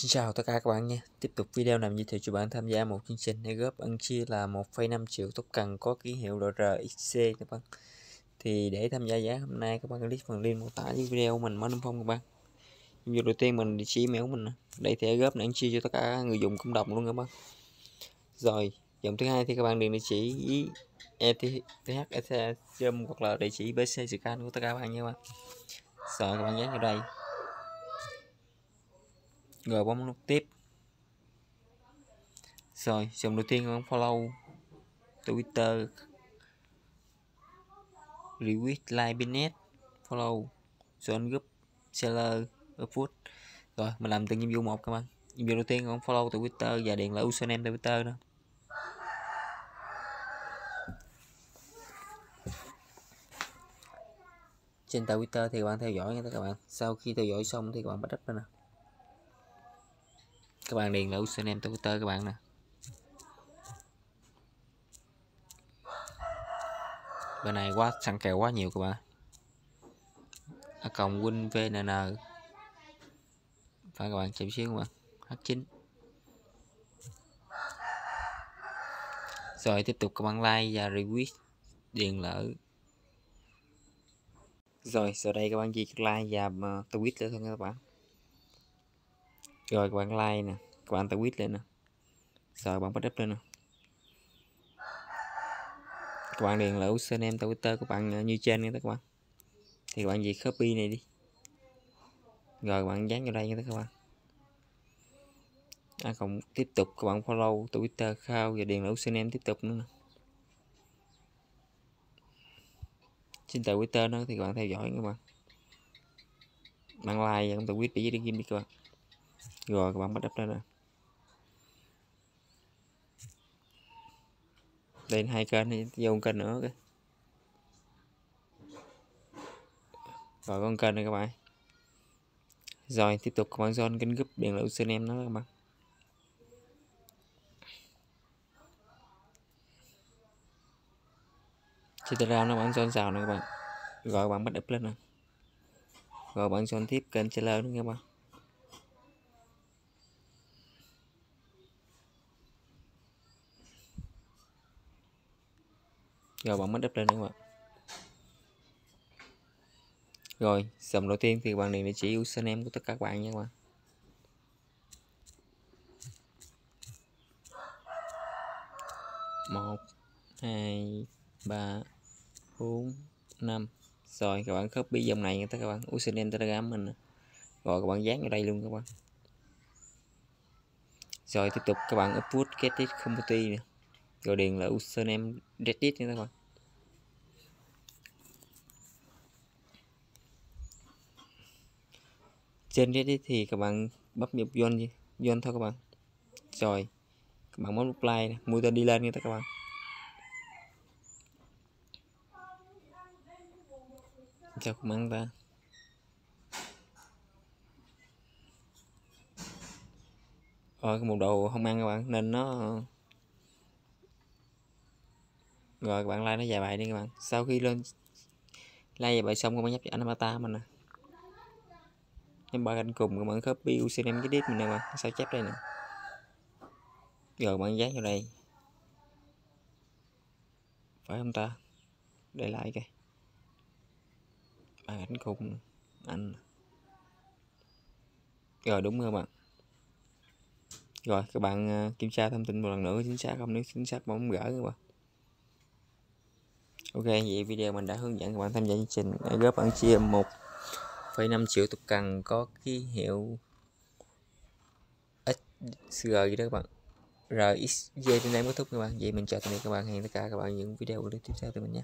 Xin chào tất cả các bạn nha. Tiếp tục video làm giới thiệu cho bạn tham gia một chương trình để góp ăn chia là 1,5 triệu tốt cần có ký hiệu RXC các bạn. Thì để tham gia giá hôm nay các bạn click phần link mô tả dưới video mình mới đúng không các bạn. Video đầu tiên mình địa chỉ email mình đây thẻ góp ăn chia cho tất cả người dùng cộng đồng luôn các bạn. Rồi, dòng thứ hai thì các bạn điền địa chỉ ETH Ethereum hoặc là địa chỉ BC scan của tất cả các bạn nha các bạn. Rồi các bạn nhấn vào đây rồi bấm nút tiếp. Rồi dòng đầu tiên bấm follow twitter. Retweet like business follow join group seller upvote. Rồi, mình làm từng nhiệm vụ một các bạn. Nhiệm vụ đầu tiên bấm follow twitter và điện là username twitter đó. Trên Twitter thì các bạn theo dõi nha các bạn. Sau khi theo dõi xong thì các bạn bắt đắp lên nè các bạn điền là username Twitter các bạn nè. Bên này quá săn kèo quá nhiều các bạn. À, cộng win vnn phải các bạn chậm xíu các bạn. H9 rồi tiếp tục các bạn like và retweet điền lỡ. Rồi sau đây các bạn ghi like và ờ, tweet nữa thôi các bạn rồi các bạn like nè. Các bạn tweet lên nè. Rồi bạn bắt up lên nè. Các bạn điền là username twitter của bạn ờ, như trên nha các bạn. Thì các bạn gì copy này đi. Rồi các bạn dán vào đây nha các bạn. À, còn tiếp tục các bạn follow twitter khao và điền là username tiếp tục nữa nè. Trên twitter đó thì các bạn theo dõi các bạn. Bạn like và các bạn tweet để dưới game đi các bạn rồi, các bạn bắt đắp lên nè đây, hai kênh này vô kênh nữa kìa rồi, con kênh này các bạn. Rồi, tiếp tục, các bạn zone kênh group điện là em nó các bạn. Trên telegram nó bạn zone xào nè các bạn. Rồi, các bạn bắt đắp lên nè. Rồi, bạn zone tiếp kênh trailer nữa các bạn. Rồi, bạn mới đắp lên nữa các bạn rồi dòng đầu tiên thì bạn điền địa chỉ username của tất cả các bạn nha các bạn. Một, hai, ba, bốn, năm. Rồi, các bạn copy dòng này tất cả các bạn. Username telegram mình rồi, các bạn dán vào đây luôn các bạn. Rồi, tiếp tục các bạn upload get it community nữa rồi điền là username, reddit nha các bạn trên reddit thì các bạn bấm nhập join join thôi các bạn. Rồi, các bạn bấm reply mua tên đi lên nha các bạn. Chào các bạn ta. Rồi một đồ không ăn các bạn. Nên nó rồi, các bạn like nó dài bài đi các bạn. Sau khi lên like dài bài xong, các bạn nhấp cho anh avatar mình nè. Nhấp ba cạnh cùng, các bạn copy username cái đít mình nè mà sao chép đây nè. Rồi bạn dán vào đây. Phải không ta? Để lại cái ba ảnh cùng, anh. Rồi, đúng rồi bạn. Rồi, các bạn ờ, kiểm tra thông tin một lần nữa chính xác không? Nếu chính xác bấm gỡ các bạn. Ok vậy video mình đã hướng dẫn các bạn tham gia chương trình góp ăn chia 1,5 triệu tục cần có ký hiệu XG gì đó các bạn. RXG trên đây kết thúc các bạn. Vậy mình chào tạm biệt các bạn. Hẹn tất cả các bạn những video tiếp theo từ mình nhé.